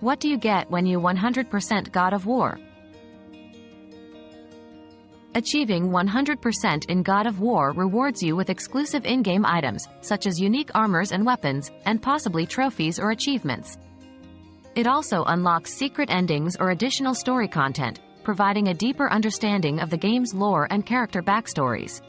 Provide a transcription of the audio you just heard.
What do you get when you 100% God of War? Achieving 100% in God of War rewards you with exclusive in-game items, such as unique armors and weapons, and possibly trophies or achievements. It also unlocks secret endings or additional story content, providing a deeper understanding of the game's lore and character backstories.